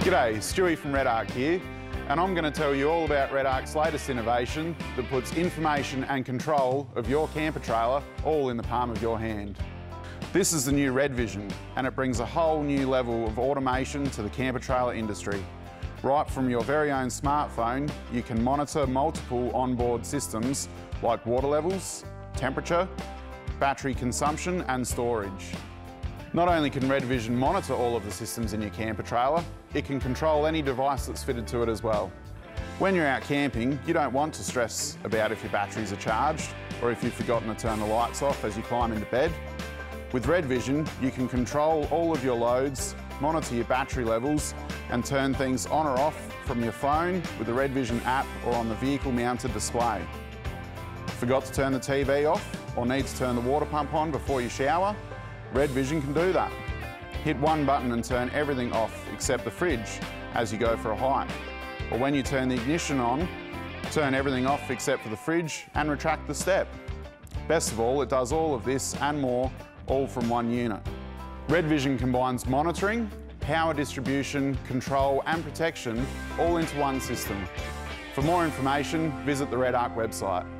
G'day, Stewie from RedArc here, and I'm going to tell you all about RedArc's latest innovation that puts information and control of your camper trailer all in the palm of your hand. This is the new RedVision, and it brings a whole new level of automation to the camper trailer industry. Right from your very own smartphone, you can monitor multiple onboard systems like water levels, temperature, battery consumption and storage. Not only can RedVision monitor all of the systems in your camper trailer, it can control any device that's fitted to it as well. When you're out camping, you don't want to stress about if your batteries are charged or if you've forgotten to turn the lights off as you climb into bed. With RedVision, you can control all of your loads, monitor your battery levels and turn things on or off from your phone with the RedVision app or on the vehicle mounted display. Forgot to turn the TV off or need to turn the water pump on before you shower? RedVision can do that. Hit one button and turn everything off except the fridge as you go for a hike. Or when you turn the ignition on, turn everything off except for the fridge and retract the step. Best of all, it does all of this and more, all from one unit. RedVision combines monitoring, power distribution, control and protection all into one system. For more information, visit the Red RedArc website.